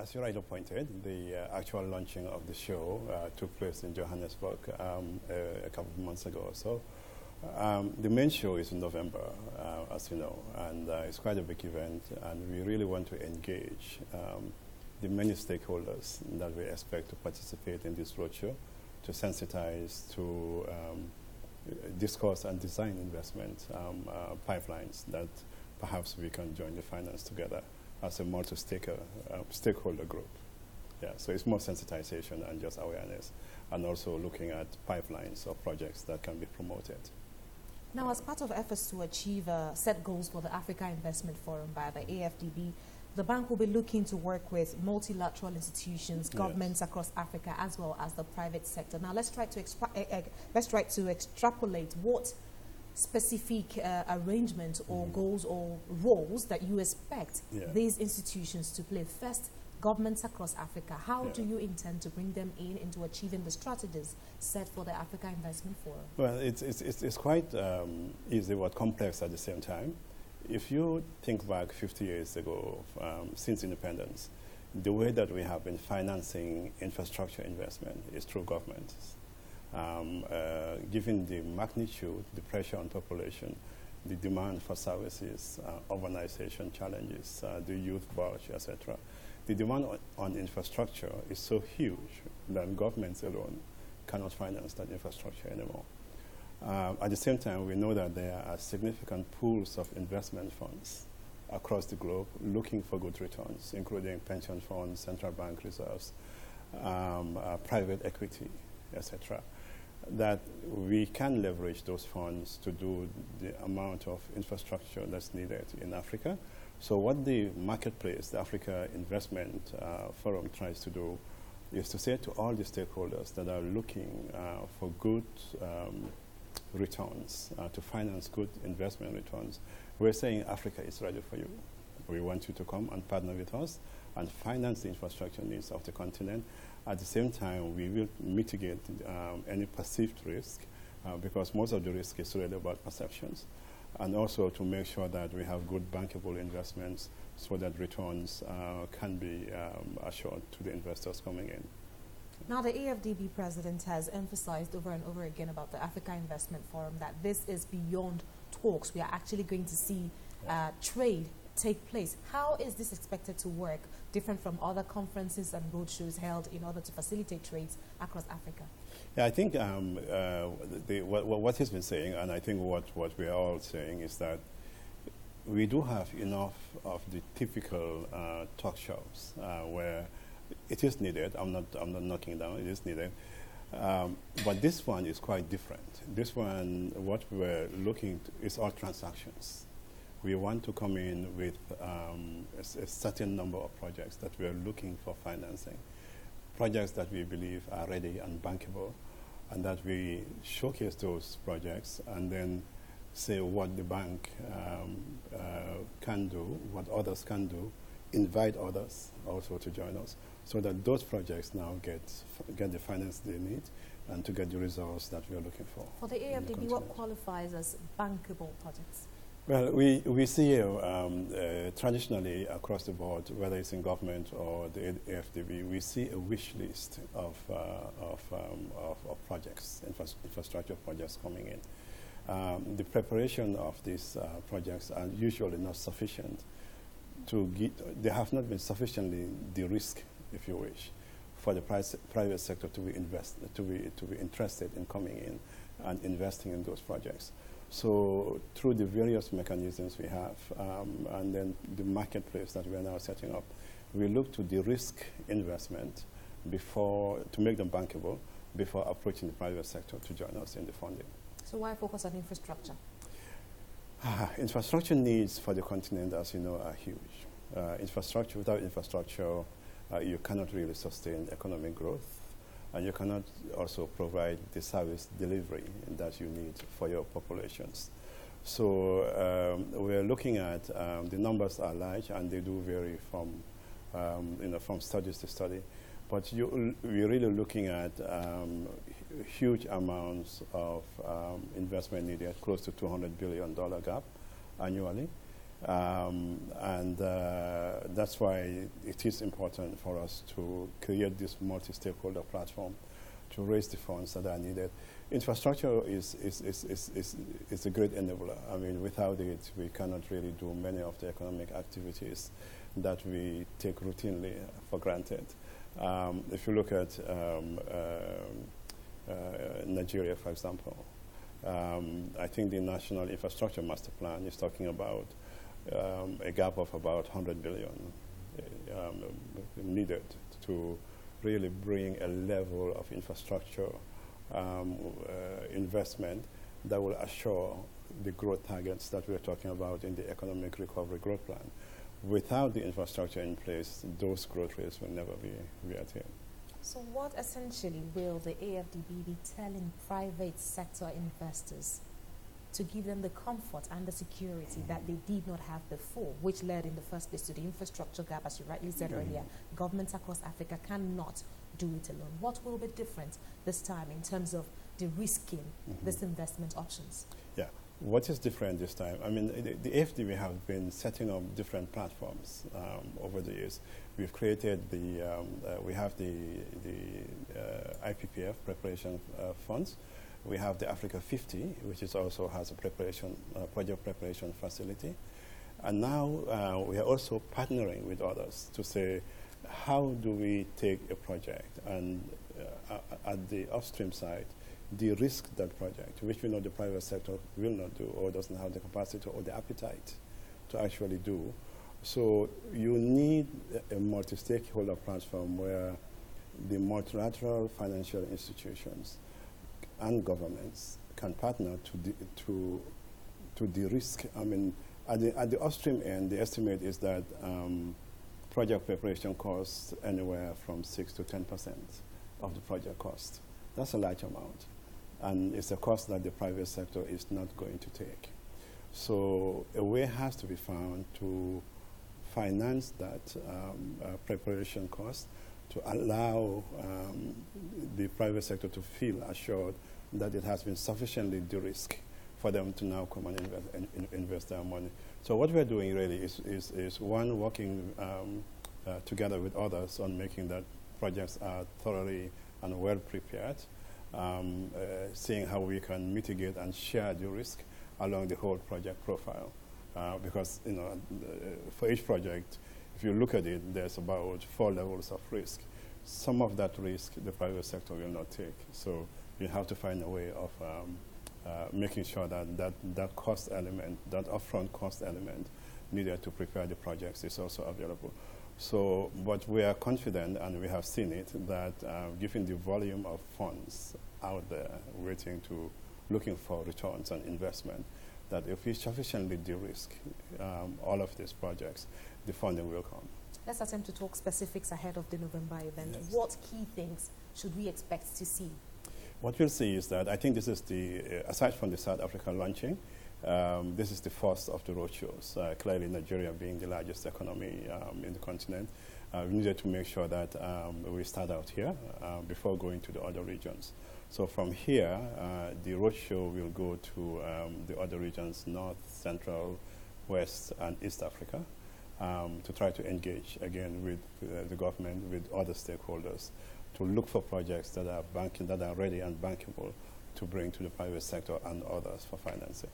as you rightly pointed, the uh, actual launching of the show uh, took place in Johannesburg um, a, a, couple of months ago or so. Um, the main show is in November, uh, as you know, and uh, it's quite a big event, and we really want to engage um, the many stakeholders that we expect to participate in this roadshow to sensitize to um, discourse and design investment um, uh, pipelines that perhaps we can join the finance together as a multi-stakeholder uh, group. Yeah, so it's more sensitization and just awareness, and also looking at pipelines of projects that can be promoted. Now, as part of efforts to achieve uh, set goals for the Africa Investment Forum by the AFDB, the bank will be looking to work with multilateral institutions, governments yes. across Africa, as well as the private sector. Now, let's try to uh, let's try to extrapolate what specific uh, arrangement or mm. goals or roles that you expect yeah. these institutions to play. First, governments across Africa. How yeah. do you intend to bring them in into achieving the strategies set for the Africa Investment Forum? Well, it's, it's, it's, it's quite um, easy but complex at the same time. If you think back 50 years ago, um, since independence, the way that we have been financing infrastructure investment is through governments um, uh, given the magnitude, the pressure on population, the demand for services, uh, urbanization challenges, uh, the youth bulge, etc. The demand on, infrastructure is so huge that governments alone cannot finance that infrastructure anymore. Uh, at the same time, we know that there are significant pools of investment funds across the globe looking for good returns, including pension funds, central bank reserves, um, uh, private equity, etc that we can leverage those funds to do the amount of infrastructure that's needed in Africa. So what the marketplace, the Africa Investment uh, Forum tries to do is to say to all the stakeholders that are looking uh, for good um, returns, uh, to finance good investment returns, we're saying Africa is ready for you. We want you to come and partner with us and finance the infrastructure needs of the continent at the same time, we will mitigate um, any perceived risk uh, because most of the risk is really about perceptions. And also to make sure that we have good bankable investments so that returns uh, can be um, assured to the investors coming in. Now, the AFDB president has emphasized over and over again about the Africa Investment Forum that this is beyond talks. We are actually going to see uh, trade take place. How is this expected to work, different from other conferences and roadshows held in order to facilitate trades across Africa? Yeah, I think um, uh, the, what, what he's been saying, and I think what, what we are all saying, is that we do have enough of the typical uh, talk shows uh, where it is needed. I'm not, I'm not knocking down, it is needed. Um, but this one is quite different. This one, what we're looking to is all transactions we want to come in with um, a, a, certain number of projects that we are looking for financing, projects that we believe are ready and bankable, and that we showcase those projects and then say what the bank um, uh, can do, what others can do, invite others also to join us, so that those projects now get, get the finance they need and to get the results that we are looking for. For the AFDB, what qualifies as bankable projects? Well, we, we see um, uh, traditionally across the board, whether it's in government or the AFDB, we see a wish list of, uh, of, um, of, of, projects, infra infrastructure projects coming in. Um, the preparation of these uh, projects are usually not sufficient to get, they have not been sufficiently de-risked, if you wish, for the private sector to be, invest, to, be, to be interested in coming in and investing in those projects. So through the various mechanisms we have, um, and then the marketplace that we are now setting up, we look to de-risk investment before, to make them bankable, before approaching the private sector to join us in the funding. So why focus on infrastructure? Ah, infrastructure needs for the continent, as you know, are huge. Uh, infrastructure, without infrastructure, uh, you cannot really sustain economic growth and you cannot also provide the service delivery that you need for your populations. So um, we're looking at um, the numbers are large and they do vary from um, you know from studies to study, but you, we're really looking at um, huge amounts of um, investment needed, close to 200 billion dollar gap annually. Um, and uh, that's why it is important for us to create this multi-stakeholder platform to raise the funds that are needed. Infrastructure is, is, is, is, is, is a great enabler. I mean, without it, we cannot really do many of the economic activities that we take routinely for granted. Um, if you look at um, uh, uh, Nigeria, for example, um, I think the National Infrastructure Master Plan is talking about um, a gap of about 100 billion um, needed to really bring a level of infrastructure um, uh, investment that will assure the growth targets that we're talking about in the economic recovery growth plan. Without the infrastructure in place, those growth rates will never be, be attained. So what essentially will the AFDB be telling private sector investors to give them the comfort and the security that they did not have before, which led in the first place to the infrastructure gap, as you rightly said mm-hmm. earlier. Governments across Africa cannot do it alone. What will be different this time in terms of the risking mm-hmm. this investment options? Yeah. What is different this time? I mean, the, the AFDB have been setting up different platforms um, over the years. We've created the, um, uh, we have the, the uh, IPPF preparation uh, funds, we have the Africa 50, which is also has a preparation, uh, project preparation facility. And now uh, we are also partnering with others to say, how do we take a project and uh, at the upstream side, de-risk that project, which we know the private sector will not do or doesn't have the capacity or the appetite to actually do. So you need a, multi-stakeholder platform where the multilateral financial institutions and governments can partner to, de to, to de-risk. I mean, at the, at the upstream end, the estimate is that um, project preparation costs anywhere from 6 to 10 percent of the project cost. That's a large amount. And it's a cost that the private sector is not going to take. So a way has to be found to finance that um, uh, preparation cost to allow um, the private sector to feel assured that it has been sufficiently de-risked for them to now come and invest, in, invest their money. So what we're doing really is, is, is one, working um, uh, together with others on making that projects are thoroughly and well prepared, um, uh, seeing how we can mitigate and share the risk along the whole project profile. Uh, because you know, uh, for each project, if you look at it, there's about four levels of risk. Some of that risk the private sector will not take. So you have to find a way of um, uh, making sure that, that that cost element, that upfront cost element needed to prepare the projects is also available. So, but we are confident, and we have seen it, that uh, given the volume of funds out there waiting to, looking for returns on investment, that if we sufficiently de-risk um, all of these projects, the funding will come. Let's attempt to talk specifics ahead of the November event. Yes. What key things should we expect to see what we'll see is that I think this is the, uh, aside from the South African launching, um, this is the first of the roadshows. Uh, clearly, Nigeria being the largest economy um, in the continent, uh, we needed to make sure that um, we start out here uh, before going to the other regions. So from here, uh, the roadshow will go to um, the other regions, North, Central, West, and East Africa, um, to try to engage again with uh, the government, with other stakeholders to look for projects that are banking, that are ready and bankable to bring to the private sector and others for financing.